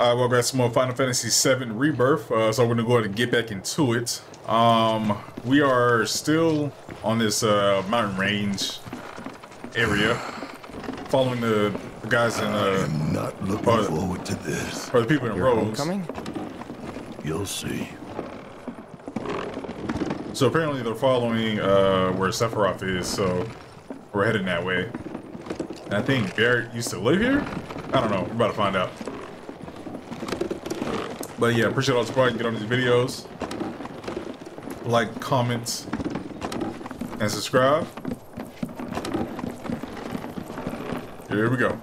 Alright, well, got some more Final Fantasy VII Rebirth, uh, so we're gonna go ahead and get back into it. Um, we are still on this uh, mountain range area, following the, the guys in. Uh, I am not looking or, forward to this. Or the people in Your rows. Coming? You'll see. So apparently they're following uh, where Sephiroth is, so we're heading that way. And I think Barret used to live here? I don't know. We're about to find out. But yeah, appreciate all the support. Get on these videos. Like, comment, and subscribe. Here we go.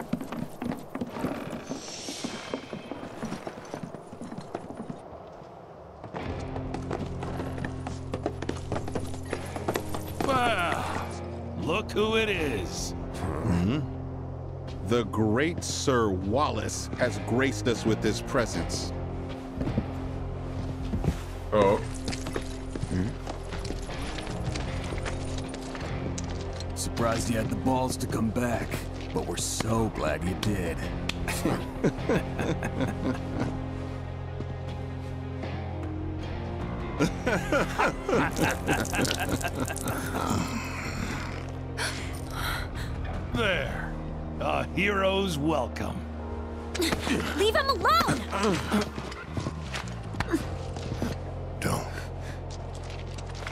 Sir Wallace has graced us with his presence. Oh. Hmm? Surprised you had the balls to come back, but we're so glad you did. There. A hero's welcome. Leave him alone! Don't.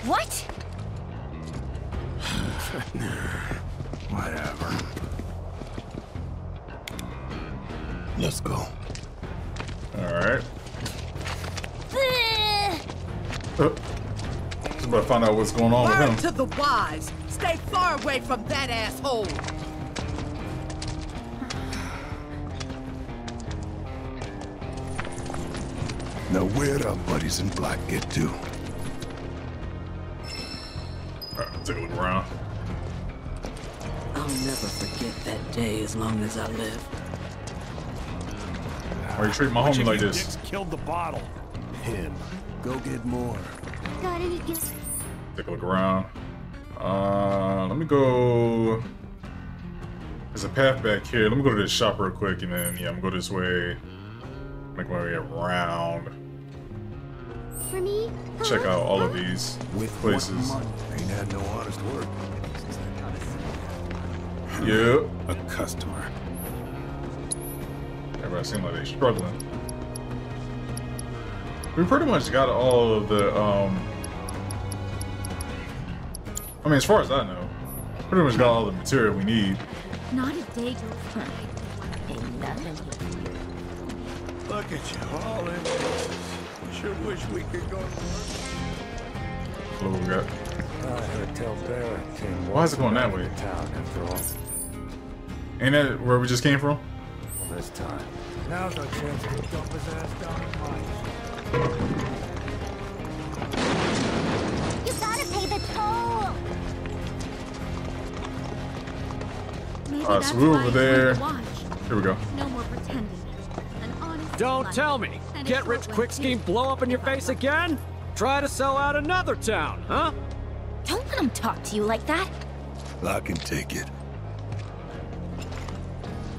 What? Whatever. Let's go. Alright. Ugh. Uh, just about to find out what's going on with him. to the wise. Stay far away from that asshole. Now where'd our buddies in black get to? Alright, take a look around. I'll never forget that day as long as I live. Why you treat my Bunch homie of like this? dicks killed the bottle. Him. Go get more. Got any gifts? Take a look around. Uh, let me go. There's a path back here. Let me go to this shop real quick, and then yeah, I'm gonna go this way. Make my way around. For me? Check out all of these With places. what? Ain't had no honest work. Yep. A customer. Everybody seems like they're struggling. We pretty much got all of the, um... I mean, as far as I know, pretty much got all the material we need. Not a day goes by. Ain't nothing. Look at you, all in pieces. Sure wish we could go. What we got? I heard tell came Why is it going that way? to town after all. Ain't that where we just came from? Well, this time. Now's our chance to dump his ass down in mine. You gotta pay the toll! Maybe Alright, that's so we're why over there. watch. Here we go. No more pretending. An honest Don't life. tell me. And Get it's rich what quick scheme blow up in your face again? Try to sell out another town, huh? Don't let him talk to you like that. I can take it.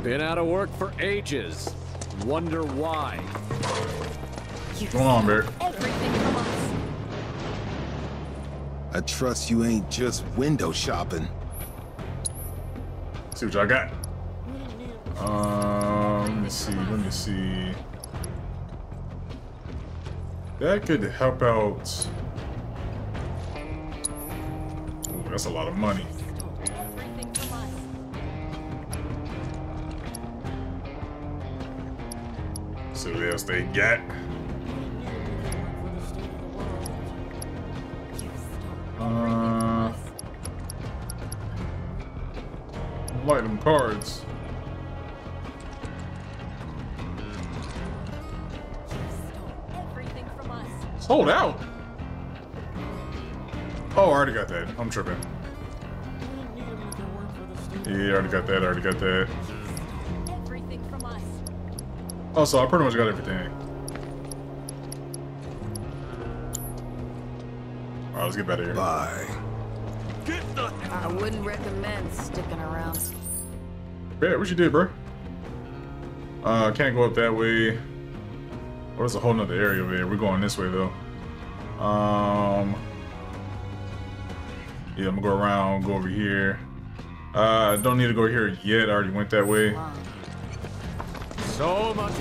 Been out of work for ages. Wonder why. You What's going on, Barret? everything from us. I trust you ain't just window shopping. see what y'all got. Um, let me see. Let me see. That could help out. Ooh, that's a lot of money. See what else they got. Uh, like them cards. Us. Sold out. Oh, I already got that. I'm tripping. Yeah, I already got that. I already got that. Everything from us. Also, I pretty much got everything. Alright, let's get better here. Bye. Get the... I wouldn't recommend sticking around. Yeah, what you did, bro? Uh, can't go up that way. Oh, there's a whole nother area over there. We're going this way though. Um, yeah, I'm gonna go around, go over here. Uh, don't need to go here yet. I already went that way. So much.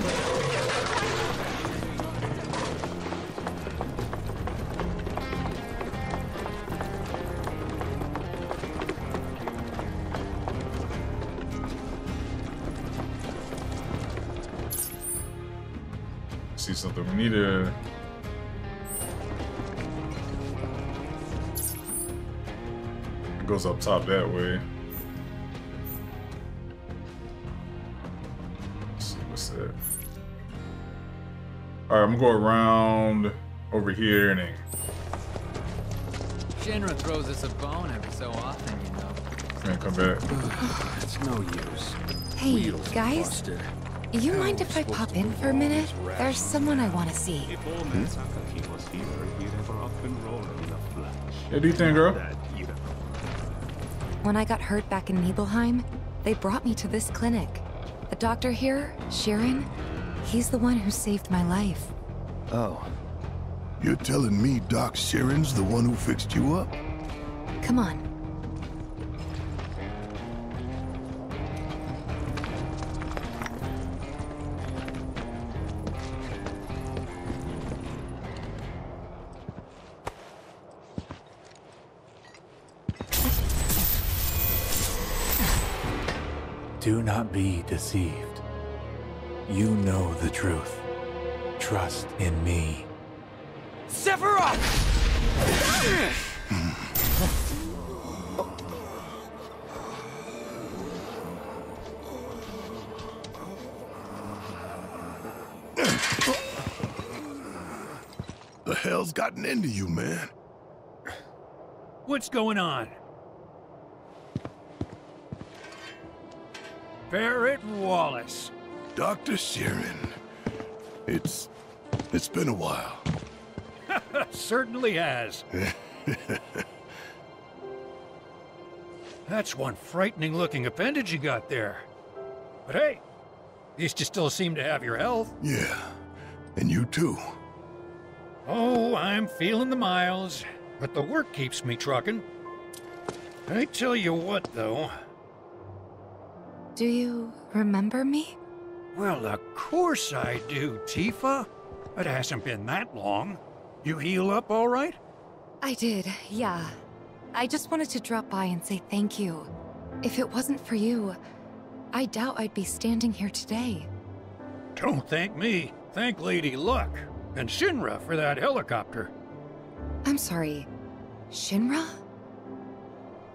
See something. We need to. Goes up top that way. Let's see what's that. All right, I'm gonna go around over here and then Shinra throws us a bone every so often, you know. and come back. It's no use. Hey, Wheels guys. busted. You mind if I pop in for a minute? There's someone I want to see. Yeah, hmm? do you think, girl? When I got hurt back in Nibelheim, they brought me to this clinic. The doctor here, Sharon, he's the one who saved my life. Oh. You're telling me Doc Sharon's the one who fixed you up? Come on. Do not be deceived. You know the truth. Trust in me. Sephiroth! The hell's gotten into you, man? What's going on? Barret Wallace. Dr. Sharon. It's... it's been a while. Certainly has. That's one frightening looking appendage you got there. But hey, at least you still seem to have your health. Yeah. And you too. Oh, I'm feeling the miles, but the work keeps me trucking. I tell you what, though. Do you remember me? Well, of course I do, Tifa. It hasn't been that long. You heal up all right? I did, yeah. I just wanted to drop by and say thank you. If it wasn't for you, I doubt I'd be standing here today. Don't thank me. Thank Lady Luck and Shinra for that helicopter. I'm sorry. Shinra?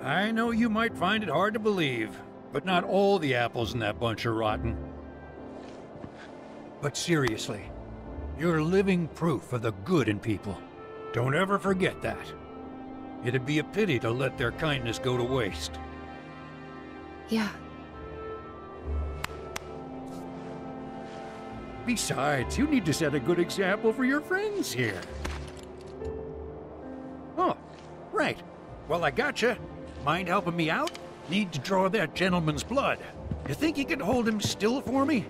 I know you might find it hard to believe, but not all the apples in that bunch are rotten. But seriously, you're living proof of the good in people. Don't ever forget that. It'd be a pity to let their kindness go to waste. Yeah. Besides, you need to set a good example for your friends here. Oh, right. Well, I gotcha. Mind helping me out? Need to draw that gentleman's blood. You think you could hold him still for me?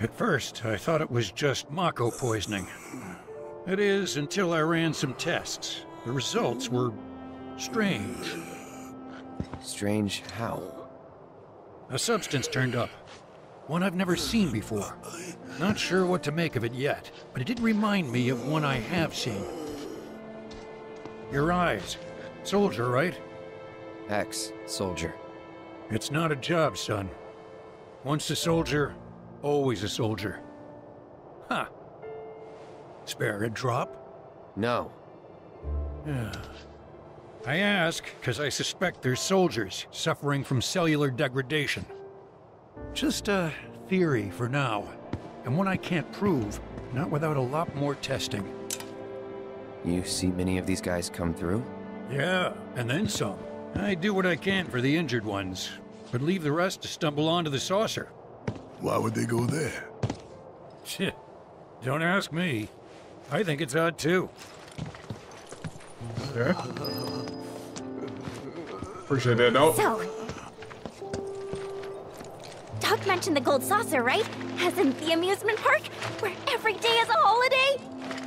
At first, I thought it was just Mako poisoning. It is until I ran some tests. The results were strange. Strange how? A substance turned up. One I've never seen before. Not sure what to make of it yet, but it did remind me of one I have seen. Your eyes. Soldier, right? Ex soldier. It's not a job, son. Once a soldier, always a soldier. Huh. Spare a drop? No. Yeah. I ask because I suspect there's soldiers suffering from cellular degradation. Just a theory for now, and one I can't prove, not without a lot more testing. You see many of these guys come through? Yeah, and then some. I do what I can for the injured ones, but leave the rest to stumble onto the saucer. Why would they go there? Shit. Don't ask me. I think it's odd too. Okay. Appreciate that, though. So, Doc mentioned the gold saucer, right? As in the amusement park, where every day is a holiday?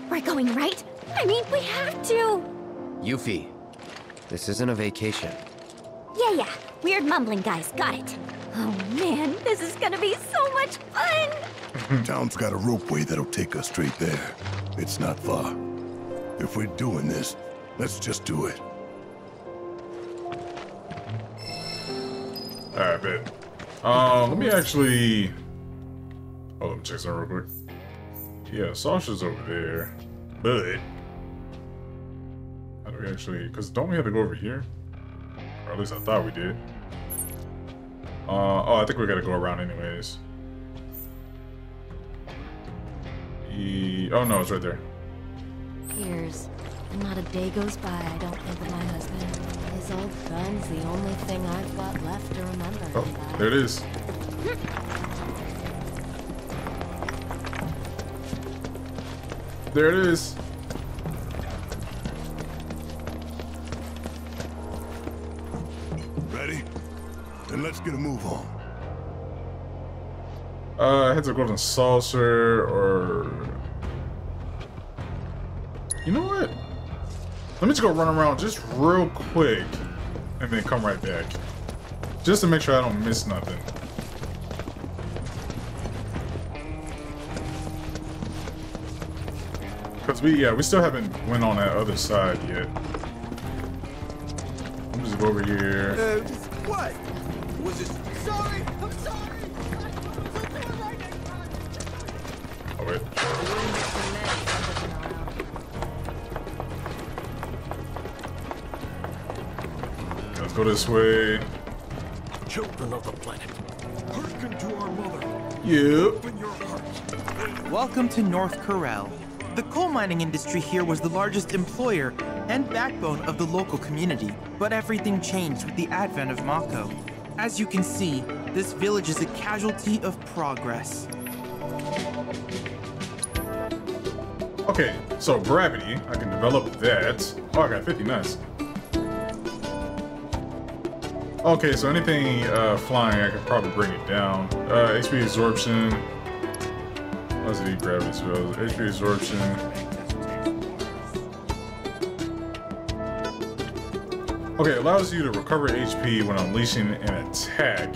We're going, right? I mean, we have to. Yuffie, this isn't a vacation. Yeah, yeah. Weird mumbling guys, got it. Oh man, this is gonna be so much fun! Town's got a ropeway that'll take us straight there. It's not far. If we're doing this, let's just do it. Alright, bet. Um, let me actually... Oh, let me check something real quick. Yeah, Sasha's over there. But... We actually... Because don't we have to go over here? Or at least I thought we did. Uh, oh, I think we gotta go around anyways. E oh no, it's right there. And not a day goes by I don't think of my husband. His old gun's the only thing I've got left to remember. Oh, there it is. There it is. Let's get a move on. Uh, I had to go to saucer or. You know what? Let me just go run around just real quick and then come right back. Just to make sure I don't miss nothing. Cause we yeah, we still haven't went on that other side yet. I'm just go over here. Uh, what? Was it? Sorry, I'm sorry. Let's go this way. Children of the planet, hearken to our mother. Yep. Open your hearts. Welcome to North Corel. The coal mining industry here was the largest employer and backbone of the local community, but everything changed with the advent of Mako. As you can see, this village is a casualty of progress. Okay, so gravity, I can develop that. Oh, I got 50, nice. Okay, so anything uh, flying, I can probably bring it down. Uh, HP absorption. Let's see, gravity spells. HP absorption. Okay, allows you to recover HP when unleashing an attack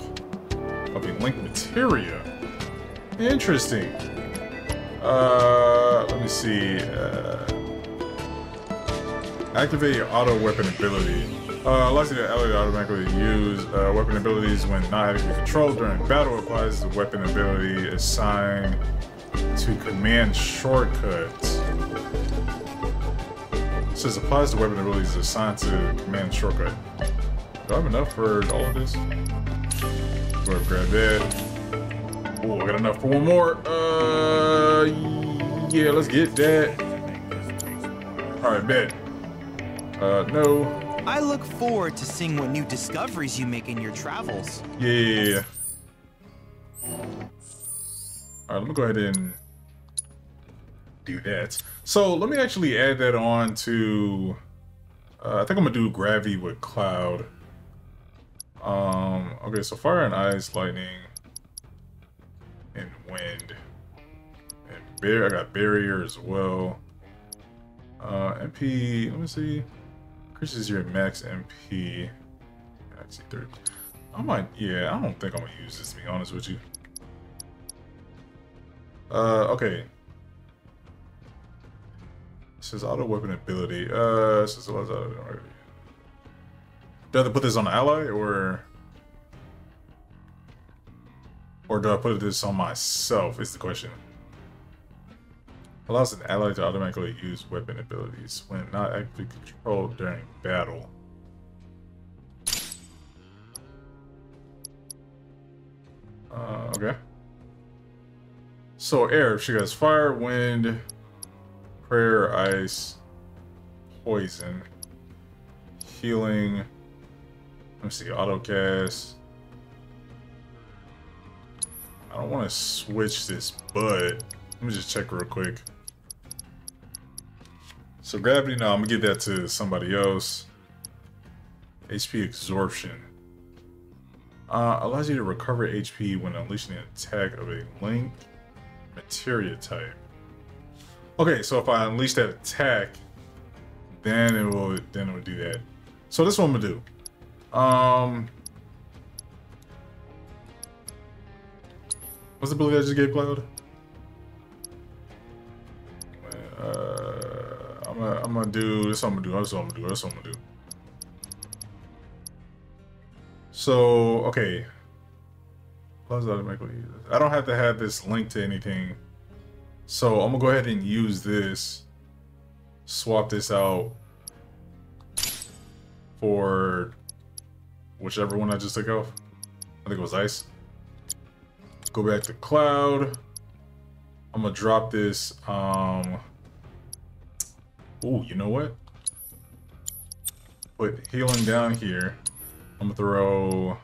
of a linked materia. Interesting. Uh, let me see. Uh, activate your auto weapon ability. Uh, allows you to ally to automatically use uh, weapon abilities when not adequately controlled during battle. Applies the weapon ability assigned to command shortcuts. Says applies to weapon abilities assigned to command shortcut. Do I have enough for all of this? Go ahead, grab that. Oh, I got enough for one more. Uh, yeah, let's get that. All right, bet. Uh, no. I look forward to seeing what new discoveries you make in your travels. Yeah. All right, let me go ahead and do that. So let me actually add that on to. Uh, I think I'm gonna do gravity with cloud. Um. Okay, so fire and ice, lightning, and wind, and bear. I got barrier as well. Uh, MP. Let me see. Increases your max MP. Actually, third. I might. Yeah, I don't think I'm gonna use this to be honest with you. Uh, okay. Says auto weapon ability. Uh, says auto. Do I have to put this on ally or? Or do I put this on myself? Is the question. Allows an ally to automatically use weapon abilities when not actively controlled during battle. Uh, okay. So air, she has fire, wind, prayer, ice, poison, healing. Let me see, auto cast. I don't want to switch this, but let me just check real quick. So gravity, no, I'm gonna give that to somebody else. HP absorption. Uh, allows you to recover HP when unleashing an attack of a link materia type. Okay, so if I unleash that attack, then it will then it will do that. So this one I'm gonna do. Um, what's the ability I just gave Cloud? Uh, I'm gonna I'm gonna do this. I'm gonna do. This what I'm gonna do. This what I'm gonna do. So okay. I don't have to have this linked to anything. So I'm gonna go ahead and use this. Swap this out for whichever one I just took off. I think it was ice. Go back to cloud. I'm gonna drop this. Um. Oh, you know what? Put healing down here. I'm gonna throw.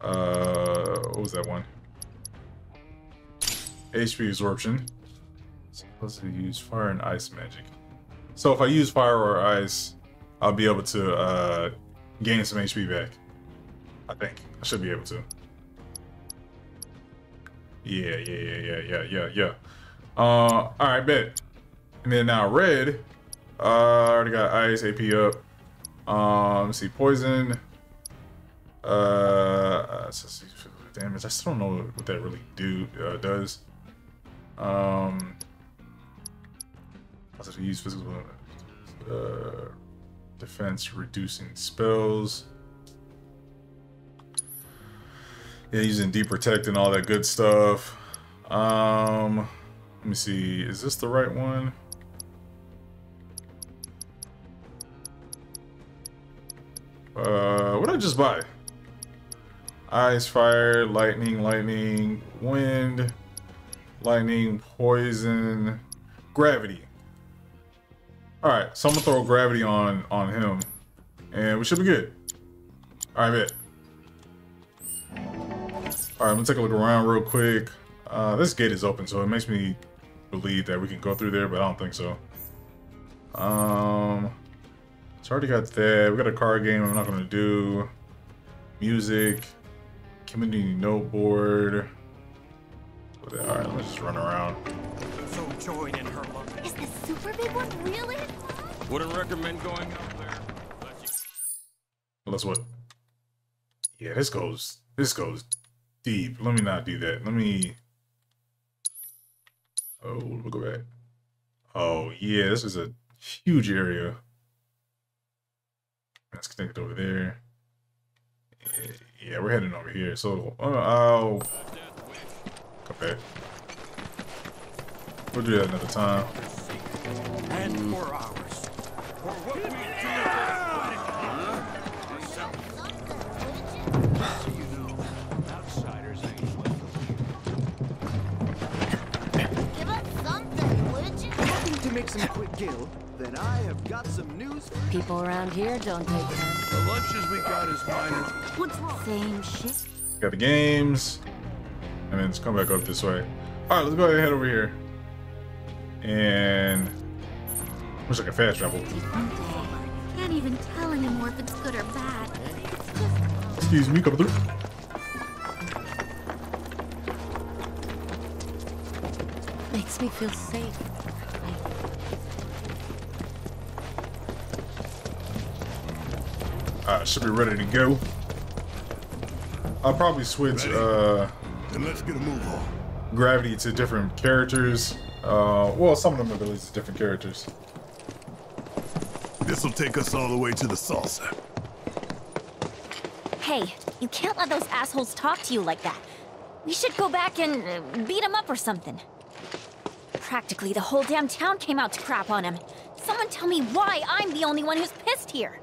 Uh, what was that one? HP absorption. Supposed to use fire and ice magic. So if I use fire or ice, I'll be able to uh, gain some HP back. I think I should be able to. Yeah, yeah, yeah, yeah, yeah, yeah, yeah. Uh, all right, bet. And then now red. Uh, I already got ice AP up. Um, let's see, poison. Uh, damage. I still don't know what that really do uh, does. Um, also use physical uh, defense, reducing spells. Yeah, using deep protect and all that good stuff. Um, let me see. Is this the right one? Uh, what did I just buy? Ice, fire, lightning, lightning, wind, lightning, poison, gravity. All right, so I'm gonna throw gravity on on him, and we should be good. All right, bet. All right, I'm gonna take a look around real quick. Uh, this gate is open, so it makes me believe that we can go through there, but I don't think so. Um, it's already got that. We got a card game. I'm not gonna do music, community note board. All right, let's just run around. So join in her Is the super big one really? Wouldn't recommend going out there. Let's what? Yeah, this goes. This goes deep. Let me not do that. Let me. Oh, we'll go back. Oh yeah, this is a huge area. Let's connect over there. Yeah, we're heading over here. So uh, I'll come back. We'll do that another time. And for ours. For what we Give us something, would you? Looking to make some quick gil? Then I have got some news. People around here don't take time. The lunches we got is minor. What's wrong? Same shit. Got the games. And then let's come back up this way. Alright, let's go ahead and head over here. And looks like a fast travel. Can't even tell anymore if it's good or bad. Excuse me, coming through. Makes me feel safe. Uh, should be ready to go. I'll probably switch uh then let's get a move on. gravity to different characters. Uh well some of them abilities to different characters. This'll take us all the way to the saucer. Hey, you can't let those assholes talk to you like that. We should go back and uh, beat them up or something. Practically the whole damn town came out to crap on him. Someone tell me why I'm the only one who's pissed here.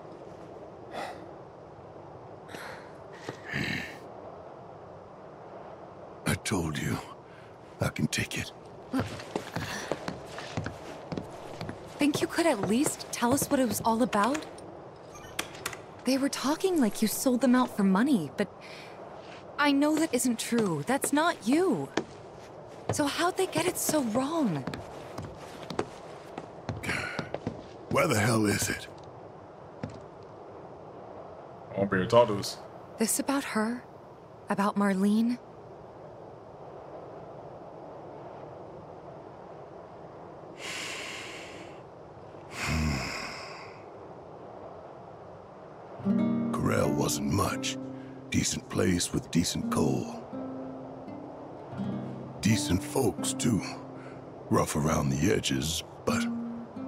Told you. I can take it. Think you could at least tell us what it was all about? They were talking like you sold them out for money, but I know that isn't true. That's not you. So how'd they get it so wrong? Where the hell is it? I won't be able to talk to us. This about her? About Marlene? Decent place with decent coal. Decent folks, too. Rough around the edges, but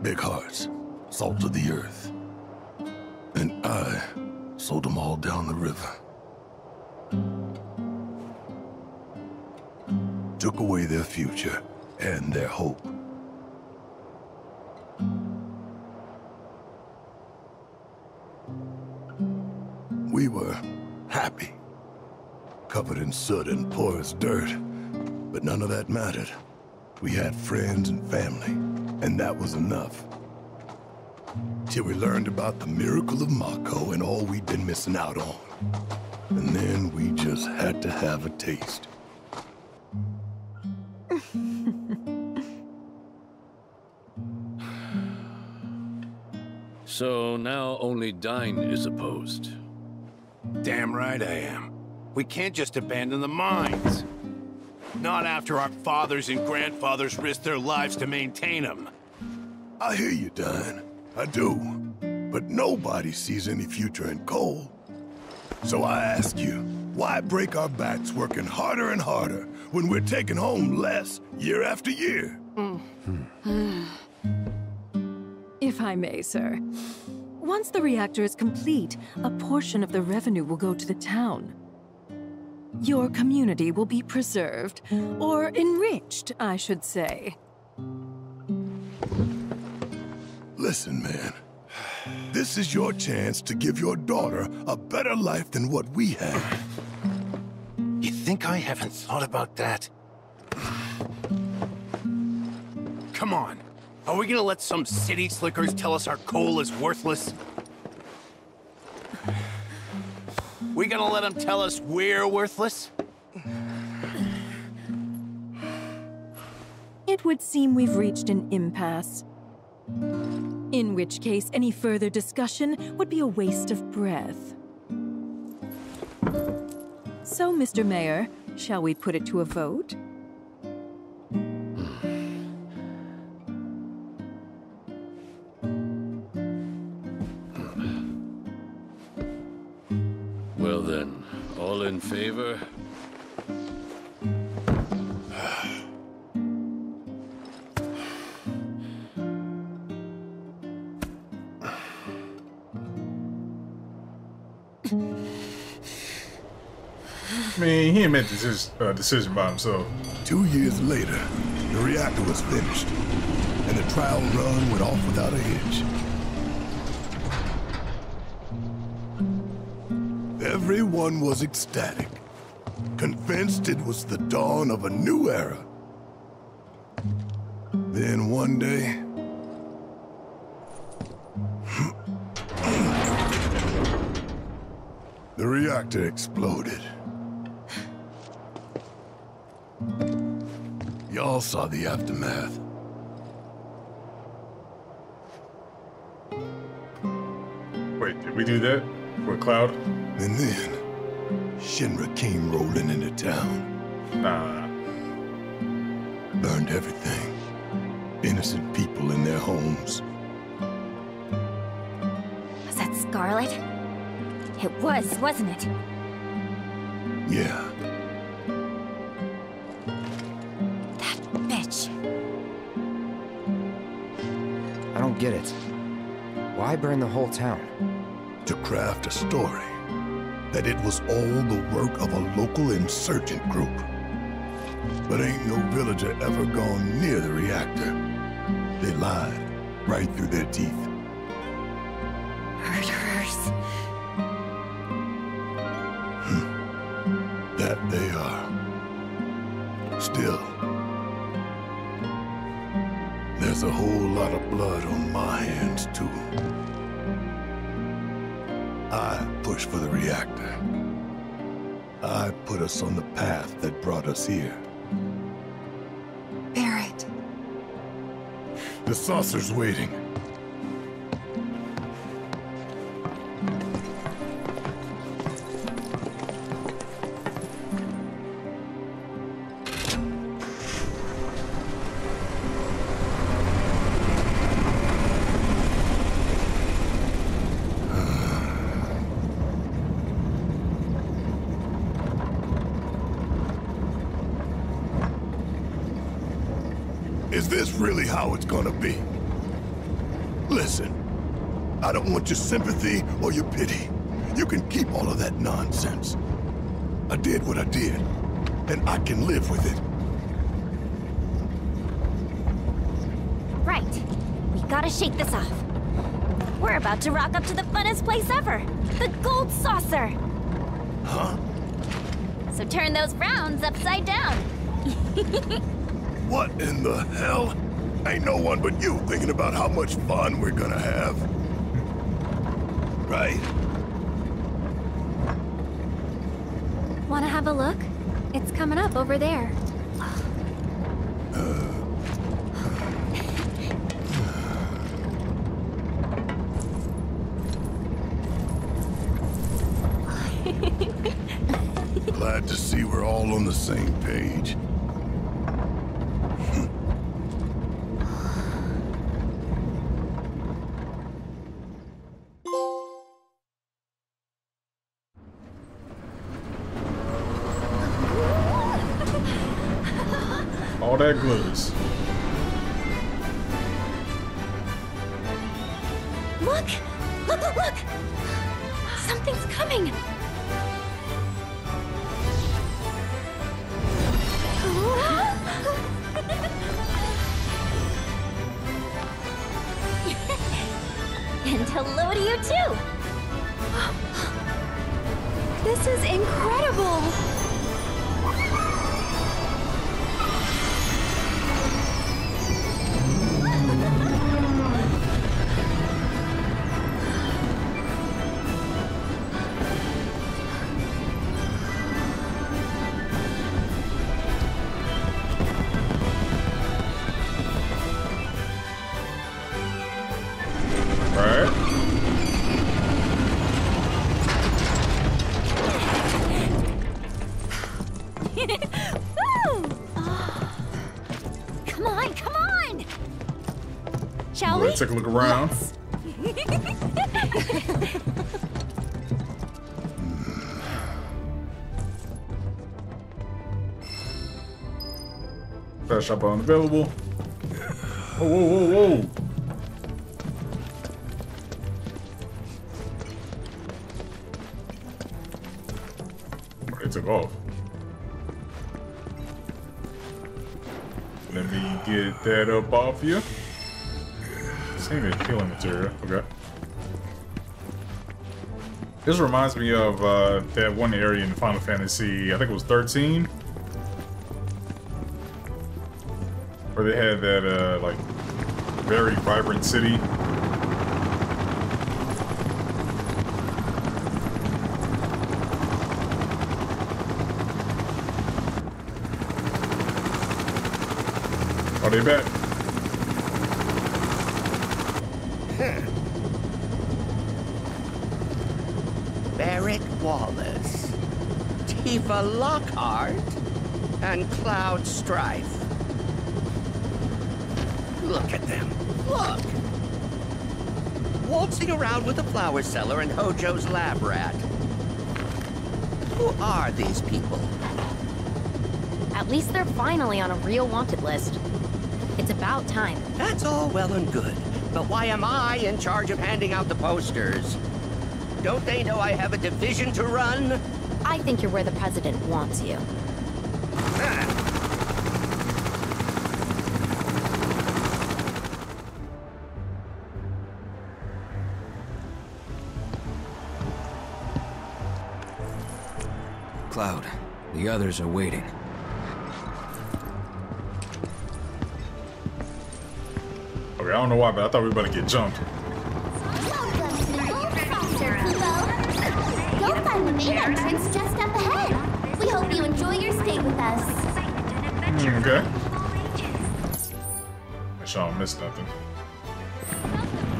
big hearts. Salt of the earth. And I sold them all down the river. Took away their future and their hope. Soot and poor as dirt. But none of that mattered. We had friends and family, and that was enough. Till we learned about the miracle of Mako and all we'd been missing out on. And then we just had to have a taste. So now only Dyne is opposed. Damn right I am. We can't just abandon the mines. Not after our fathers and grandfathers risked their lives to maintain them. I hear you, Dyne. I do. But nobody sees any future in coal. So I ask you, why break our backs working harder and harder when we're taking home less year after year? If I may, sir. Once the reactor is complete, a portion of the revenue will go to the town. Your community will be preserved, or enriched, I should say. Listen, man. This is your chance to give your daughter a better life than what we had. You think I haven't thought about that? Come on. Are we gonna let some city slickers tell us our coal is worthless? We gonna let them tell us we're worthless? It would seem we've reached an impasse. In which case, any further discussion would be a waste of breath. So, Mr. Mayor, shall we put it to a vote? In favor? I mean, he ain't made this uh, decision by himself. Two years later, the reactor was finished, and the trial run went off without a hitch. Everyone was ecstatic, convinced it was the dawn of a new era. Then one day, the reactor exploded. Y'all saw the aftermath. Wait, did we do that? With Cloud? And then, Shinra came rolling into town. Nah. Burned everything. Innocent people in their homes. Was that Scarlet? It was, wasn't it? Yeah. That bitch. I don't get it. Why burn the whole town? Craft a story that it was all the work of a local insurgent group. But ain't no villager ever gone near the reactor. They lied right through their teeth. That brought us here. Barret. The saucer's waiting. This really how it's gonna be? Listen, I don't want your sympathy or your pity. You can keep all of that nonsense. I did what I did, and I can live with it. Right. We gotta shake this off. We're about to rock up to the funnest place ever. The Gold Saucer. Huh? So turn those frowns upside down. What in the hell? Ain't no one but you thinking about how much fun we're gonna have. Right? Wanna have a look? It's coming up over there. Glad to see we're all on the same page. Look! Look, look, look! Something's coming! And hello to you too. This is incredible! Let's take a look around. Fast shop unavailable. Whoa, whoa, whoa, whoa. It took off. Let me get that up off you. Material. Okay. This reminds me of uh, that one area in Final Fantasy, I think it was 13. Where they had that, uh, like, very vibrant city. Are they back? Barret Wallace, Tifa Lockhart, and Cloud Strife. Look at them. Look! Waltzing around with the flower seller and Hojo's lab rat. Who are these people? At least they're finally on a real wanted list. It's about time. That's all well and good, but why am I in charge of handing out the posters? Don't they know I have a division to run? I think you're where the president wants you. Cloud, the others are waiting. Don't know why, but I thought we were about to get jumped. You'll find the main entrance just up ahead. We hope you enjoy your stay with us. Mm, okay. Make sure I don't miss nothing.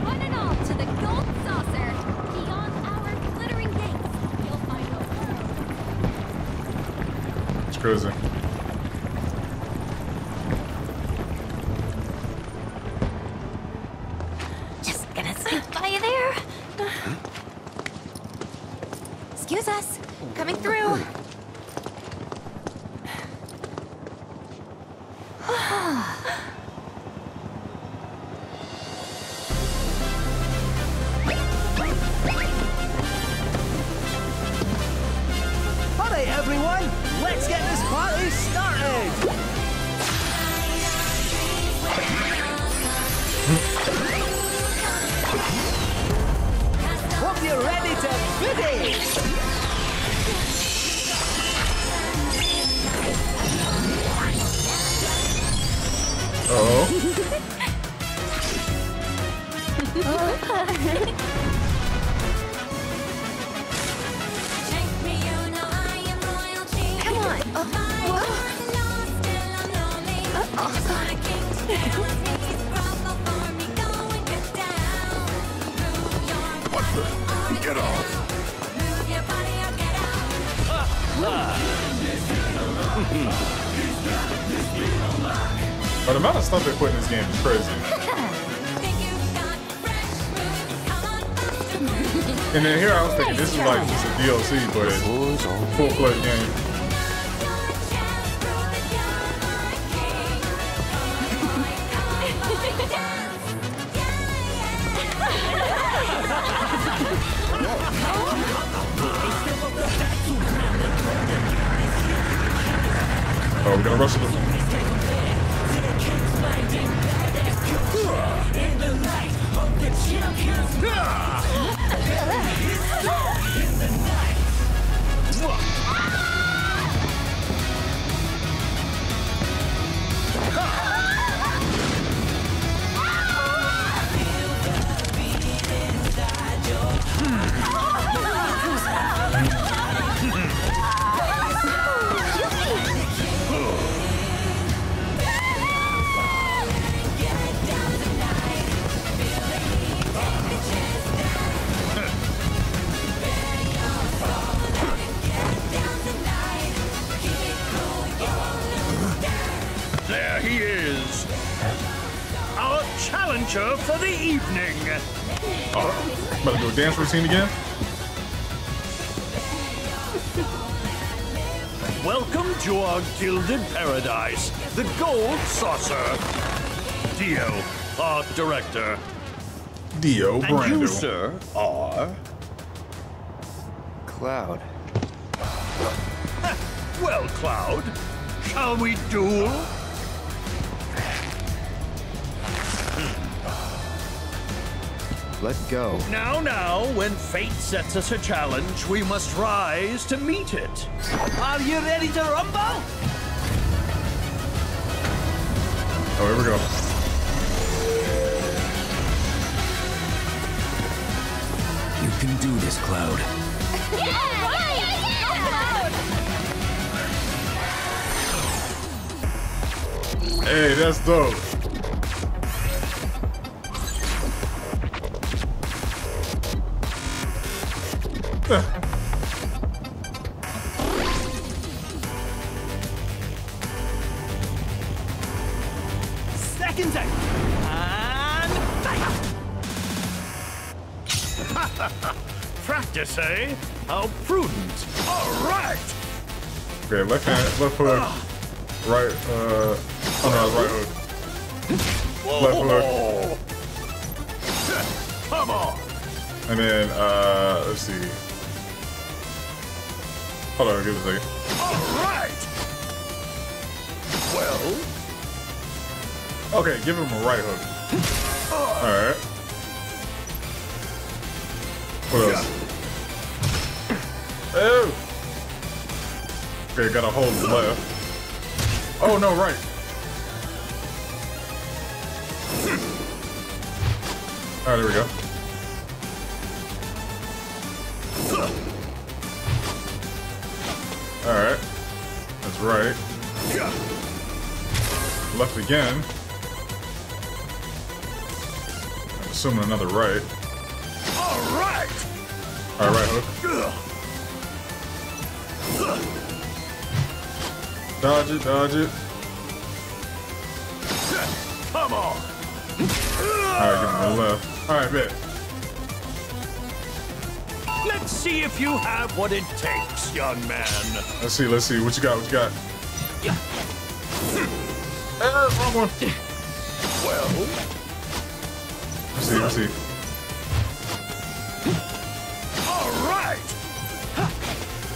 One and all to the Gold Saucer. Beyond our glittering gates, you'll find a world It's cruising. Just gonna sneak by you there. Excuse us. Coming through. Amount they put in this game is crazy. And then here I was thinking this is like just a DLC, but full fledged game. Oh, we're gonna wrestle them. About to do a dance routine again? Welcome to our gilded paradise, the Gold Saucer. Dio, our director. Dio Brando. And you, sir, are. Cloud. Well, Cloud, shall we duel? Let go. Now, now, when fate sets us a challenge, we must rise to meet it. Are you ready to rumble? Oh, here we go. You can do this, Cloud. Yeah, right, yeah, yeah, Cloud! Hey, that's dope. Eh? How prudent. All right. Okay, left hand, left hook, right, uh, oh no, right hook. Left hook. Come on. And then, uh, let's see. Hold on, give it a second. All right. Well, Okay, give him a right hook. Alright. What else? Oh! Okay, got a hold left. Oh, no, right. Hmm. Alright, there we go. Alright. That's right. Left again. I'm assuming another right. all right. Alright, right hook. Dodge it, dodge it. Come on. Alright, give him the left. Alright, bet. Let's see if you have what it takes, young man. Let's see, let's see. What you got? What you got? Eh, wrong one. Well, Let's see, let's see. all right.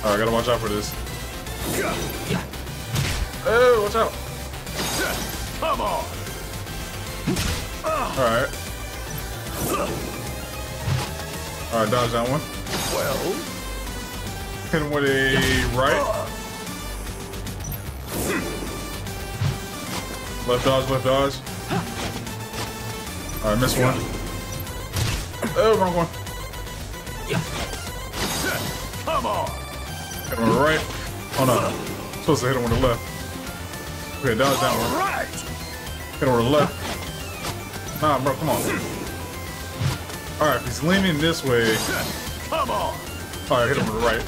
Alright, gotta watch out for this. Oh, watch out. Come on. Alright. Alright, dodge that one. Well. Hit him with a right. Left dodge, left dodge. Alright, miss one. Oh, wrong one. Come on. Hit him on the right. Oh no. Supposed to hit him on the left. Okay, dodge that one. Right. Hit him on the left. Nah, bro, come on. Alright, if he's leaning this way. Come on. Alright, hit him on the right.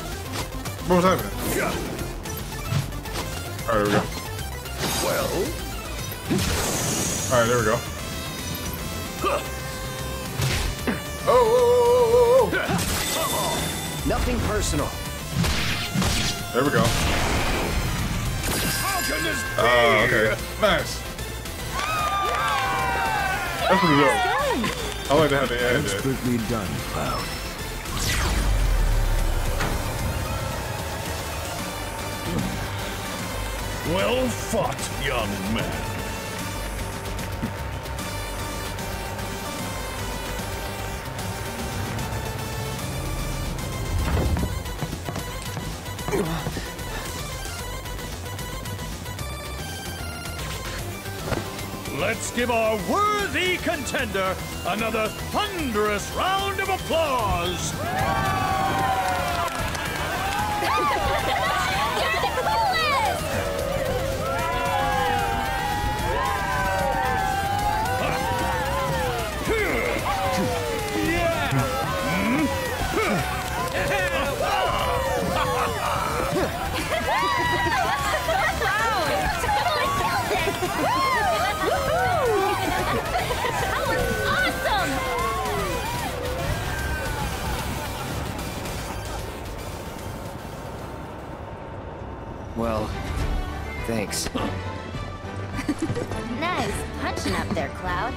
What was happening? Alright, there we go. Well. Alright, there we go. Oh, oh, oh, oh, oh, Nothing personal. oh. There we go. How can this be? Oh, okay. Nice. That's pretty dope. I like to have the end there. Expertly done, Cloud. Well fought, young man. Give our worthy contender another thunderous round of applause. Thanks. Nice punching up there, Cloud.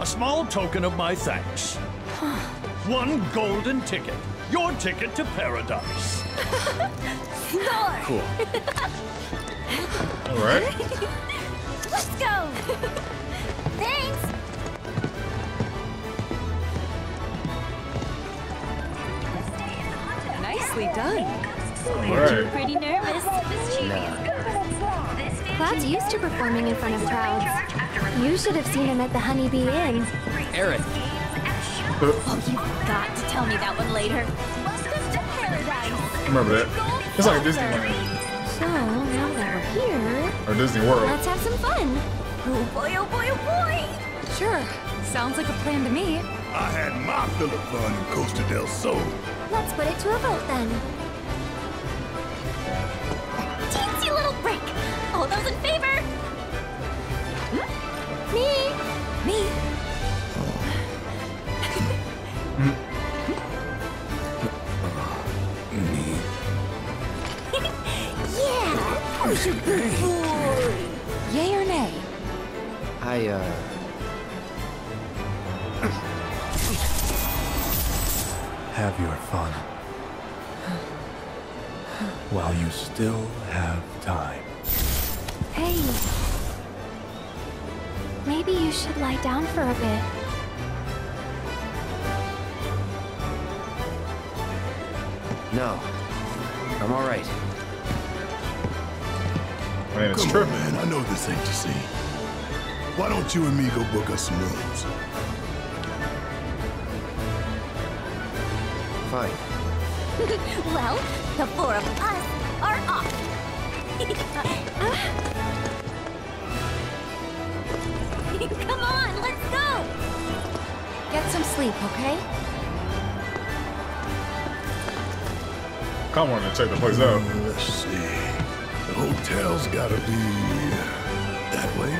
A small token of my thanks. One golden ticket. Your ticket to paradise. Cool. All right. Let's go. Thanks. Nicely done. Alright. Pretty nervous. Cloud's used to performing in front of crowds. You should have seen him at the Honeybee Inn. Aerith, uh. Oh, you've got to tell me that one later. Welcome to paradise. Remember that. It's like a Disneyland So, now that we're here, or Disney World. let's have some fun. Oh boy, oh boy, oh boy. Sure. Sounds like a plan to me. I had my fill of fun in Costa del Sol. Let's put it to a vote then. Yeah. Push a good boy. Yay or nay? I, uh... Have your fun. While you still have time. Hey. Maybe you should lie down for a bit. No. I'm alright. My name is Come Trip. on, man. I know this ain't the scene. Why don't you and me go book us some rooms? Fine. well, the four of us are off. Come on, let's go. Get some sleep, okay? Come on and check the place out. Uh, let's see. The hotel's gotta be that way.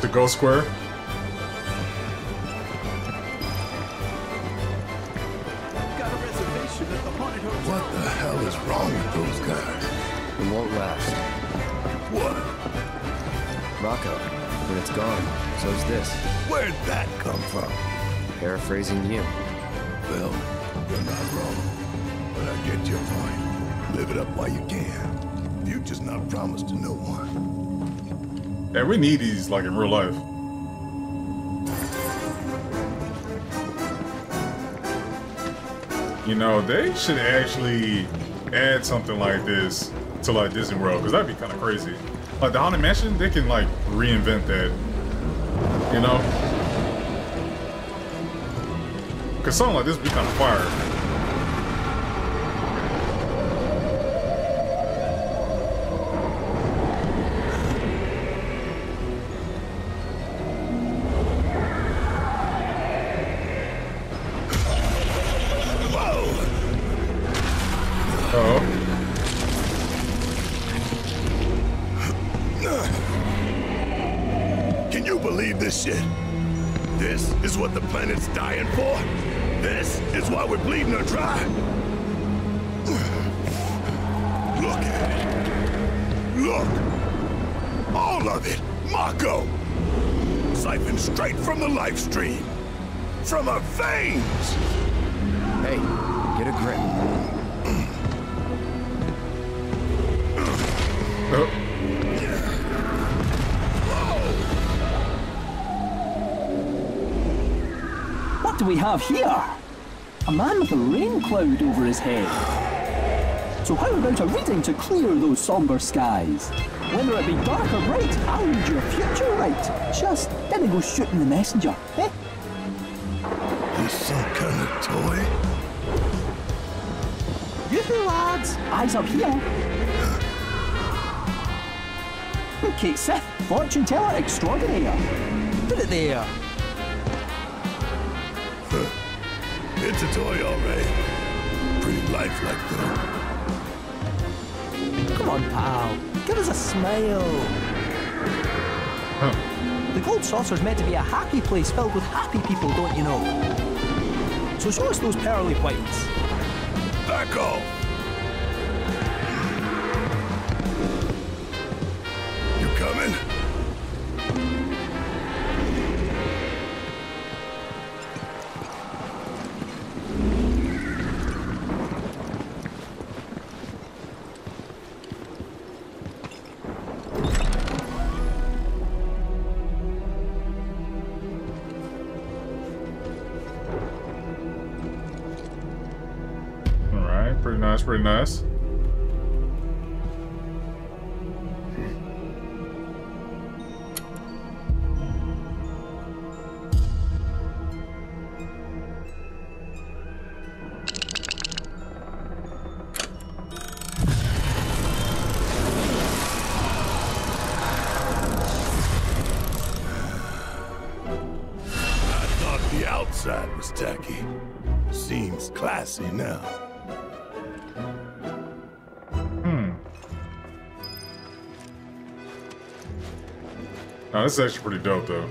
The Ghost Square. Got a reservation at the haunted hotel. What the hell is wrong with those guys? It won't last. What? Rocco, When it's gone, so's this. Where'd that come from? Paraphrasing you. Well, you're not wrong. Your. Live it up while you can. Future's not promised to no one. Yeah, we need these like in real life. You know, they should actually add something like this to like Disney World, because that'd be kind of crazy. Like the Haunted Mansion, they can like reinvent that. You know? Because something like this would be kind of fire. From her veins. Hey, get a grip. What do we have here? A man with a rain cloud over his head. So how about a reading to clear those somber skies? Whether it be dark or bright, I'll read your future right. Just didn't go shooting the messenger, eh? This some kind of toy? Yoo-hoo, lads! Eyes up here. Cait Sith, fortune teller extraordinaire. Put it there. It's a toy, all right. Pretty lifelike, though. Come on, pal. Give us a smile. The gold saucer's meant to be a happy place filled with happy people, don't you know? So show us those pearly whites. Back off! Pretty nice. I thought the outside was tacky. Seems classy now. Now this is actually pretty dope though.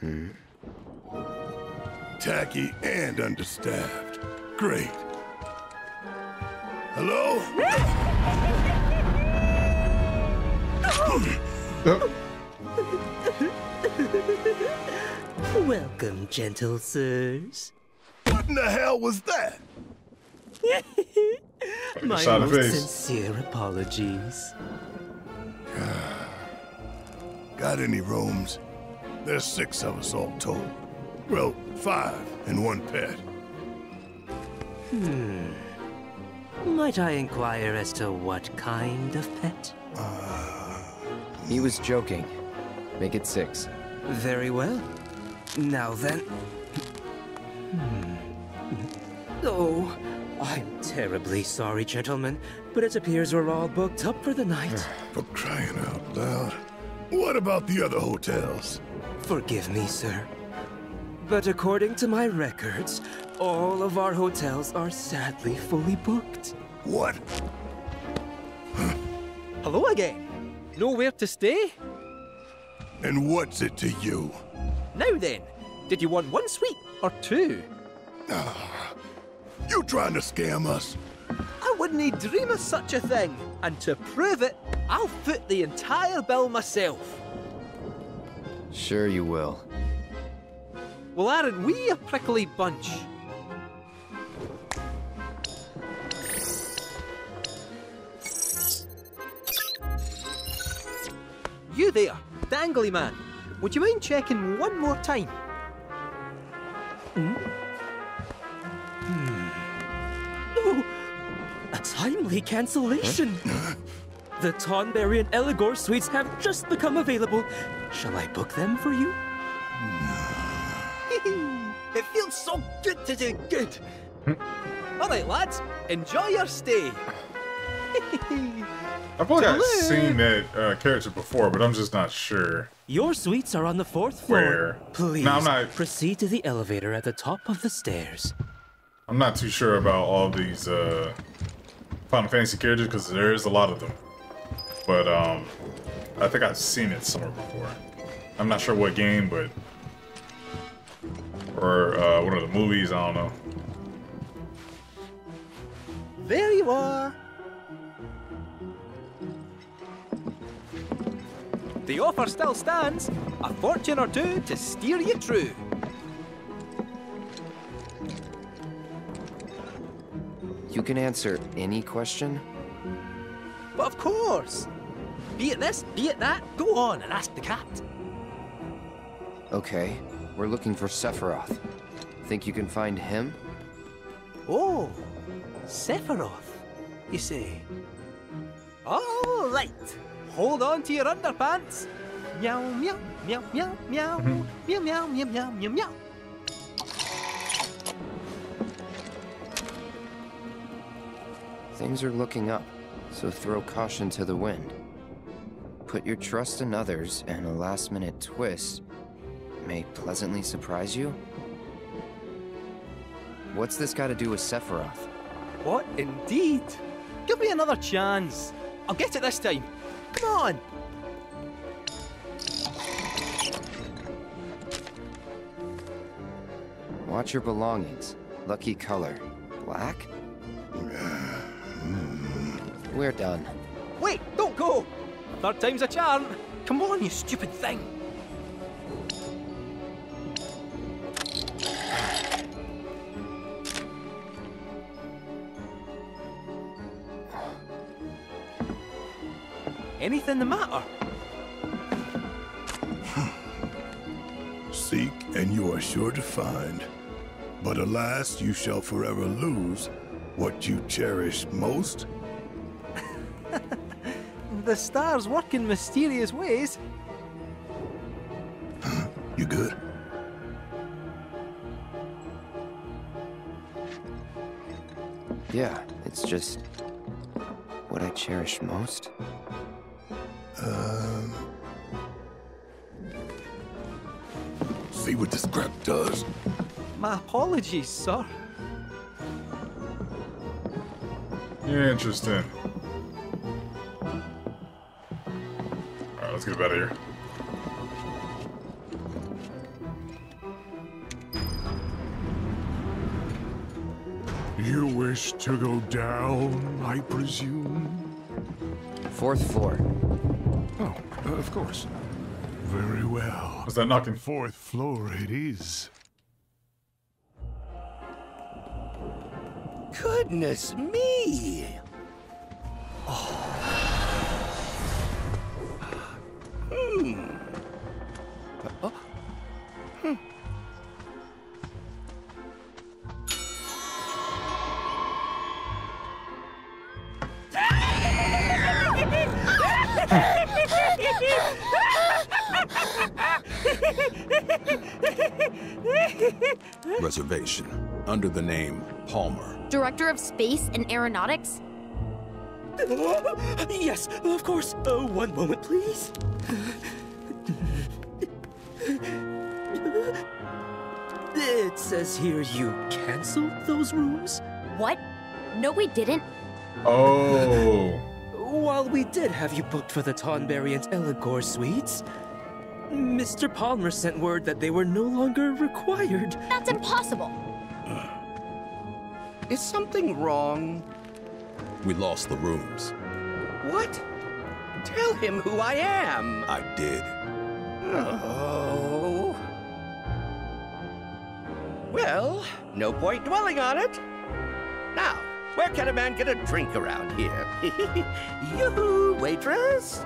Hmm. Tacky and understaffed. Great. Hello? Welcome, gentle sirs. What in the hell was that? My most face. sincere apologies. Got any rooms? There's six of us all told. Well, five and one pet. Hmm. Might I inquire as to what kind of pet? He was joking. Make it six. Very well. Now then. Hmm. Oh, I'm terribly sorry, gentlemen, but it appears we're all booked up for the night. For crying out loud. What about the other hotels? Forgive me, sir. But according to my records, all of our hotels are sadly fully booked. What? Hello again. Nowhere to stay? And what's it to you? Now then, did you want one suite or two? Ah. You trying to scam us? I wouldn't dream of such a thing. And to prove it, I'll foot the entire bill myself. Sure you will. Well, aren't we a prickly bunch? You there, dangly man. Would you mind checking one more time? Timely cancellation. the Tonberry and Eligor suites have just become available. Shall I book them for you? it feels so good to do good. All right, lads, enjoy your stay. I feel like I've seen that uh, character before, but I'm just not sure. Your suites are on the fourth floor. Where? Please No, I'm not- proceed to the elevator at the top of the stairs. I'm not too sure about all these uh, Final Fantasy characters because there is a lot of them. But um, I think I've seen it somewhere before. I'm not sure what game, but or uh, one of the movies. I don't know. There you are. The offer still stands. A fortune or two to steer you true. You can answer any question? But of course. Be it this, be it that, go on and ask the cat. Okay, we're looking for Sephiroth. Think you can find him? Oh, Sephiroth, you say? All right. Hold on to your underpants. Meow, meow, meow, meow, meow, meow, meow, meow, meow, meow, Things are looking up, so throw caution to the wind. Put your trust in others, and a last minute twist may pleasantly surprise you? What's this got to do with Sephiroth? What indeed? Give me another chance. I'll get it this time. Come on. Watch your belongings. Lucky color. Black? We're done. Wait, don't go. Third time's a charm. Come on, you stupid thing. Anything the matter? Seek, and you are sure to find. But alas, you shall forever lose what you cherish most. The stars work in mysterious ways. You good? Yeah, it's just what I cherish most. Um. See what this crap does? My apologies, sir. Interesting. Let's get out of here. You wish to go down, I presume? Fourth floor. Oh, uh, of course. Very well. Was that knocking? Fourth floor it is. Goodness me! Of Space and Aeronautics? yes, of course. Oh, one moment, please. It says here you canceled those rooms? What? No, we didn't. Oh. While we did have you booked for the Tonberry and Eligor suites, Mr. Palmer sent word that they were no longer required. That's impossible. Uh. Is something wrong? We lost the rooms. What? Tell him who I am. I did. Oh. Well, no point dwelling on it. Now, where can a man get a drink around here? Yoo-hoo, waitress!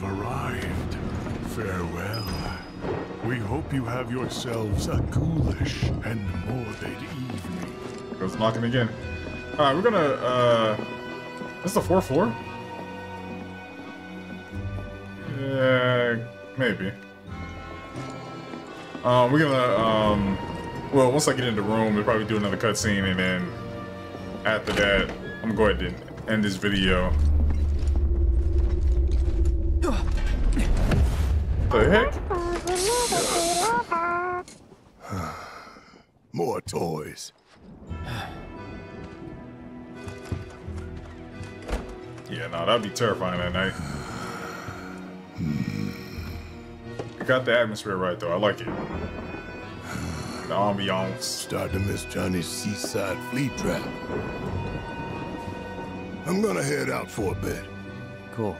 We've arrived. Farewell. We hope you have yourselves a ghoulish and morbid evening. Goes knocking again. Alright, we're gonna, uh... This is the fourth floor? Yeah, maybe. Um, we're gonna, um... Well, once I get in the room, we'll probably do another cutscene, and then after that, I'm gonna go ahead and end this video. The heck? More toys. Yeah, no, that'd be terrifying at night. You got the atmosphere right, though. I like it. The ambiance. Starting to miss Johnny's seaside flea trap. I'm gonna head out for a bit. Cool.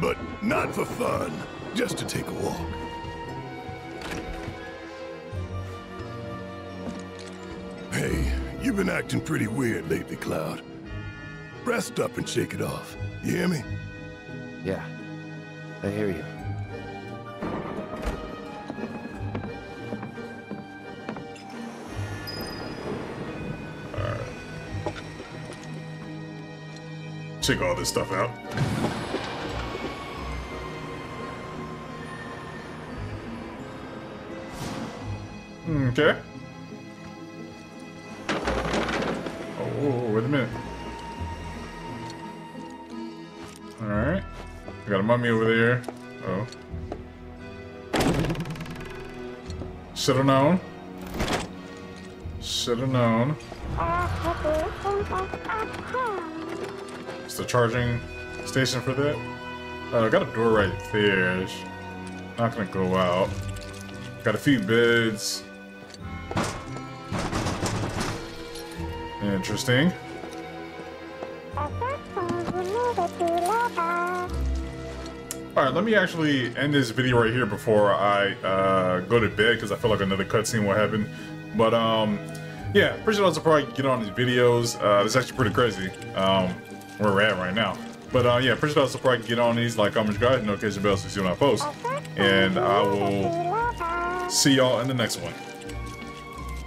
But not for fun, just to take a walk. Hey, you've been acting pretty weird lately, Cloud. Rest up and shake it off. You hear me? Yeah, I hear you. Check all this stuff out. Okay. Oh, wait a minute. Alright. I got a mummy over there. Oh. Should've known. Should've known. It's the charging station for that. Uh, I got a door right there. Not gonna go out. Got a few beds. Interesting. Alright, let me actually end this video right here before I uh, go to bed because I feel like another cutscene will happen. But um, yeah, pretty sure I'll probably get on these videos. Uh, it's actually pretty crazy um, where we're at right now. But uh, yeah, pretty sure I'll probably get on these like comment, subscribe, notification bell so you see when I post. And I will see y'all in the next one.